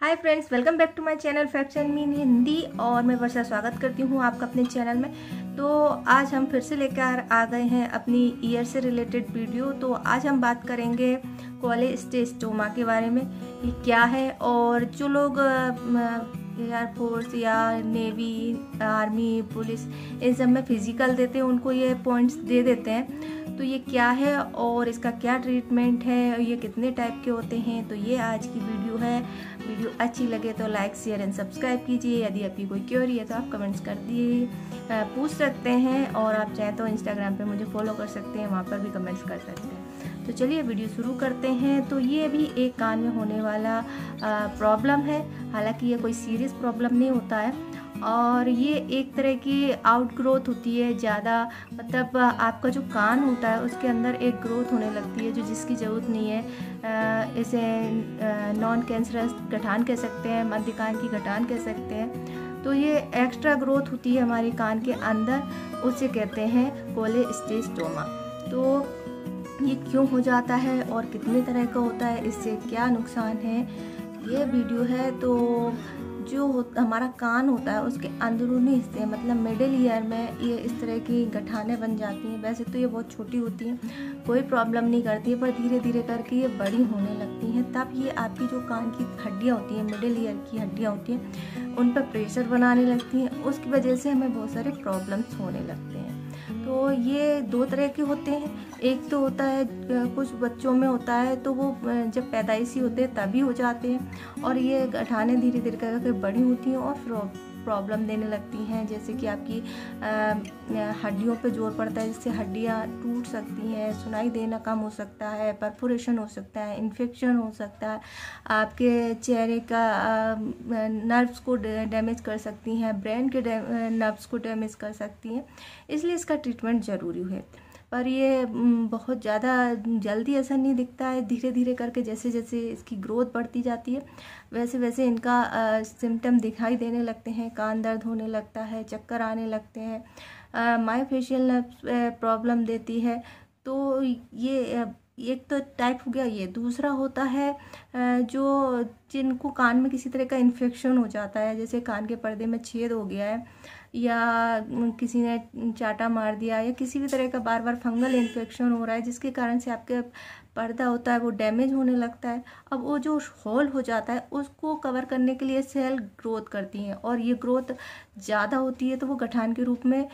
Hi friends welcome back to my channel and mean Hindi और मैं वर्षा स्वागत करती हूँ आपका अपने चैनल में। तो आज हम फिर से लेकर आ गए हैं अपनी ईयर से रिलेटेड वीडियो तो आज हम बात करेंगे कॉलेज स्टेस्टोमा के बारे में ये क्या है और जो लोग एयरफोर्स या नेवी आर्मी पुलिस इन सब में फ़िज़िकल देते हैं, उनको ये पॉइंट्स दे देते हैं। तो ये क्या है और इसका क्या ट्रीटमेंट है, ये कितने टाइप के होते हैं? तो ये आज की वीडियो है। वीडियो अच्छी लगे तो लाइक शेयर एंड सब्सक्राइब कीजिए। यदि आपकी कोई क्योरी है तो आप कमेंट्स कर दिए पूछ सकते हैं और आप चाहें तो इंस्टाग्राम पे मुझे फॉलो कर सकते हैं, वहाँ पर भी कमेंट्स कर सकते हैं। तो चलिए वीडियो शुरू करते हैं। तो ये भी एक कान में होने वाला प्रॉब्लम है। हालाँकि ये कोई सीरियस प्रॉब्लम नहीं होता है। और ये एक तरह की आउट ग्रोथ होती है, ज़्यादा मतलब आपका जो कान होता है, उसके अंदर एक ग्रोथ होने लगती है जो जिसकी ज़रूरत नहीं है। इसे नॉन कैंसरस गठान कह सकते हैं, मध्य कान की गठान कह सकते हैं। तो ये एक्स्ट्रा ग्रोथ होती है हमारे कान के अंदर, उसे कहते हैं कोले स्टेस्टोमा तो ये क्यों हो जाता है और कितने तरह का होता है, इससे क्या नुकसान है, ये वीडियो है तो जो हमारा कान होता है, उसके अंदरूनी हिस्से मतलब मिडिल ईयर में ये इस तरह की गठाने बन जाती हैं। वैसे तो ये बहुत छोटी होती हैं, कोई प्रॉब्लम नहीं करती है, पर धीरे धीरे करके ये बड़ी होने लगती हैं। तब ये आपकी जो कान की हड्डियाँ होती हैं मिडिल ईयर की हड्डियाँ होती हैं, उन पर प्रेशर बनाने लगती हैं। उसकी वजह से हमें बहुत सारे प्रॉब्लम्स होने लगते हैं। तो ये दो तरह के होते हैं। एक तो होता है कुछ बच्चों में होता है तो वो जब पैदाइशी होते हैं तभी हो जाते हैं और ये गठाने धीरे धीरे करके बड़ी होती हैं और फिर प्रॉब्लम देने लगती हैं, जैसे कि आपकी हड्डियों पे ज़ोर पड़ता है, जिससे हड्डियाँ टूट सकती हैं, सुनाई देना कम हो सकता है परफोरेशन हो सकता है इन्फेक्शन हो सकता है, आपके चेहरे का नर्व्स को डैमेज कर सकती हैं ब्रेन के नर्व्स को डैमेज कर सकती हैं, इसलिए इसका ट्रीटमेंट ज़रूरी है। पर ये बहुत ज़्यादा जल्दी असर नहीं दिखता है। धीरे धीरे करके जैसे जैसे इसकी ग्रोथ बढ़ती जाती है वैसे वैसे इनका सिम्टम दिखाई देने लगते हैं। कान दर्द होने लगता है, चक्कर आने लगते हैं माई फेशियल प्रॉब्लम देती है। तो ये एक तो टाइप हो गया, ये दूसरा होता है जो जिनको कान में किसी तरह का इन्फेक्शन हो जाता है, जैसे कान के पर्दे में छेद हो गया है या किसी ने चाटा मार दिया या किसी भी तरह का बार बार फंगल इन्फेक्शन हो रहा है, जिसके कारण से आपके पर्दा होता है, वो डैमेज होने लगता है। अब वो जो हॉल हो जाता है, उसको कवर करने के लिए सेल ग्रोथ करती हैं और ये ग्रोथ ज़्यादा होती है तो वो गठान के रूप में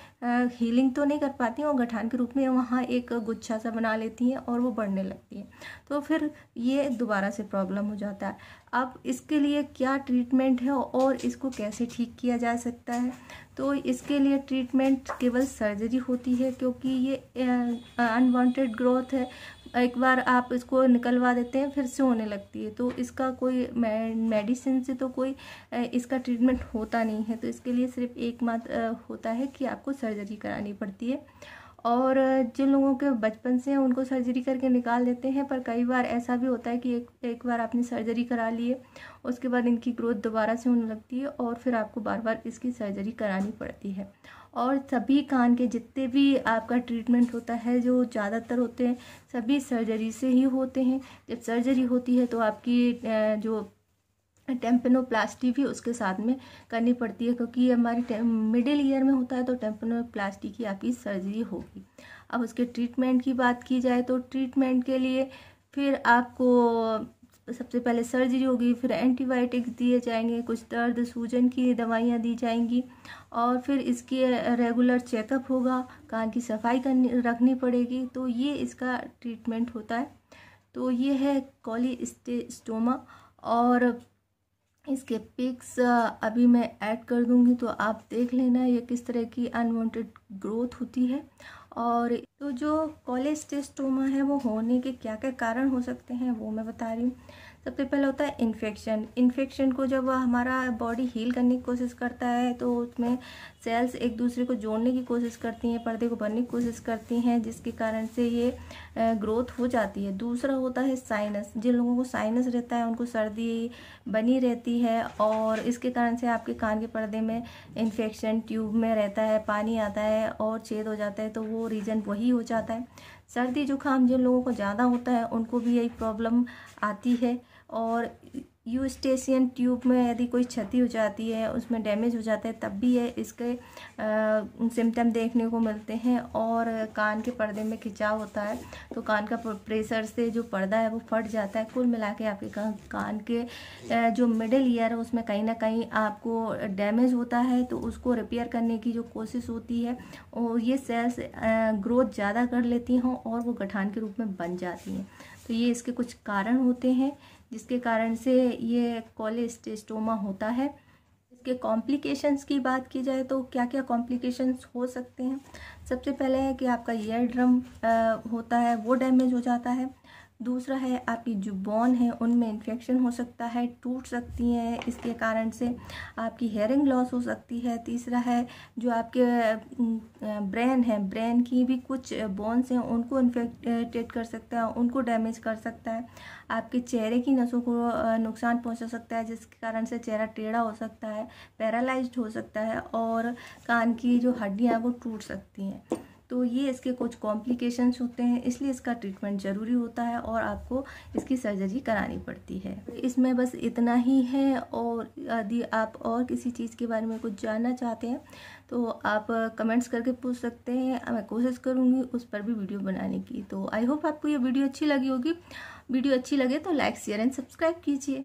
हीलिंग तो नहीं कर पाती हैं और गठान के रूप में वहाँ एक गुच्छा सा बना लेती हैं और वो बढ़ने लगती हैं। तो फिर ये दोबारा से प्रॉब्लम हो जाता है। अब इसके लिए क्या ट्रीटमेंट है और इसको कैसे ठीक किया जा सकता है? तो इसके लिए ट्रीटमेंट केवल सर्जरी होती है क्योंकि ये अनवांटेड ग्रोथ है। एक बार आप इसको निकलवा देते हैं, फिर से होने लगती है। तो इसका कोई मेडिसिन से तो कोई इसका ट्रीटमेंट होता नहीं है। तो इसके लिए सिर्फ़ एक मात्र होता है कि आपको सर्जरी करानी पड़ती है। और जिन लोगों के बचपन से हैं, उनको सर्जरी करके निकाल देते हैं, पर कई बार ऐसा भी होता है कि एक एक बार आपने सर्जरी करा ली है, उसके बाद इनकी ग्रोथ दोबारा से होने लगती है और फिर आपको बार बार इसकी सर्जरी करानी पड़ती है। और सभी कान के जितने भी आपका ट्रीटमेंट होता है, जो ज़्यादातर होते हैं, सभी सर्जरी से ही होते हैं। जब सर्जरी होती है तो आपकी जो टेम्पेनोप्लास्टी भी उसके साथ में करनी पड़ती है, क्योंकि ये हमारी मिडिल ईयर में होता है तो टेम्पेनोप्लास्टी की आपकी सर्जरी होगी। अब उसके ट्रीटमेंट की बात की जाए तो ट्रीटमेंट के लिए फिर आपको सबसे पहले सर्जरी होगी, फिर एंटीबायोटिक्स दिए जाएँगे, कुछ दर्द सूजन की दवाइयाँ दी जाएँगी और फिर इसके रेगुलर चेकअप होगा, कान की सफ़ाई करनी, रखनी पड़ेगी तो ये इसका ट्रीटमेंट होता है। तो ये है कॉलीस्टेस्टोमा और इसके पिक्स अभी मैं ऐड कर दूँगी तो आप देख लेना ये किस तरह की अनवांटेड ग्रोथ होती है। और तो जो कॉलेज टेस्टोमा है, वो होने के क्या क्या कारण हो सकते हैं, वो मैं बता रही हूँ। सबसे पहला होता है इन्फेक्शन इन्फेक्शन को जब हमारा बॉडी हील करने की कोशिश करता है तो उसमें सेल्स एक दूसरे को जोड़ने की कोशिश करती हैं, पर्दे को भरने की कोशिश करती हैं, जिसके कारण से ये ग्रोथ हो जाती है। दूसरा होता है साइनस जिन लोगों को साइनस रहता है, उनको सर्दी बनी रहती है, और इसके कारण से आपके कान के पर्दे में इन्फेक्शन ट्यूब में रहता है, पानी आता है और छेद हो जाता है तो वो रीज़न वही हो जाता है। सर्दी जुकाम जिन लोगों को ज़्यादा होता है, उनको भी यही प्रॉब्लम आती है। और यू स्टेशियन ट्यूब में यदि कोई क्षति हो जाती है, उसमें डैमेज हो जाता है, तब भी ये इसके सिम्टम देखने को मिलते हैं और कान के पर्दे में खिंचाव होता है। तो कान का प्रेशर से जो पर्दा है वो फट जाता है। कुल मिला के आपके कान कान के जो मिडिल ईयर है, उसमें कहीं ना कहीं आपको डैमेज होता है तो उसको रिपेयर करने की जो कोशिश होती है और ये सेल्स ग्रोथ ज़्यादा कर लेती हैं और वो गठान के रूप में बन जाती हैं। तो ये इसके कुछ कारण होते हैं। जिसके कारण से ये कोलेस्टेस्टोमा होता है। इसके कॉम्प्लिकेशंस की बात की जाए तो क्या क्या कॉम्प्लिकेशंस हो सकते हैं? सबसे पहले है कि आपका ईयर ड्रम होता है, वो डैमेज हो जाता है। दूसरा है, आपकी जो बोन है, उनमें इन्फेक्शन हो सकता है, टूट सकती हैं, इसके कारण से आपकी हेयरिंग लॉस हो सकती है। तीसरा है, जो आपके ब्रेन है ब्रेन की भी कुछ बोन्स हैं, उनको इन्फेक्टेड कर सकता है, उनको डैमेज कर सकता है। आपके चेहरे की नसों को नुकसान पहुँचा सकता है, जिसके कारण से चेहरा टेढ़ा हो सकता है पैरालाइज्ड हो सकता है, और कान की जो हड्डियाँ वो टूट सकती हैं। तो ये इसके कुछ कॉम्प्लिकेशंस होते हैं, इसलिए इसका ट्रीटमेंट ज़रूरी होता है और आपको इसकी सर्जरी करानी पड़ती है। इसमें बस इतना ही है और यदि आप और किसी चीज़ के बारे में कुछ जानना चाहते हैं तो आप कमेंट्स करके पूछ सकते हैं। मैं कोशिश करूँगी उस पर भी वीडियो बनाने की। तो आई होप आपको ये वीडियो अच्छी लगी होगी। वीडियो अच्छी लगे तो लाइक शेयर एंड सब्सक्राइब कीजिए।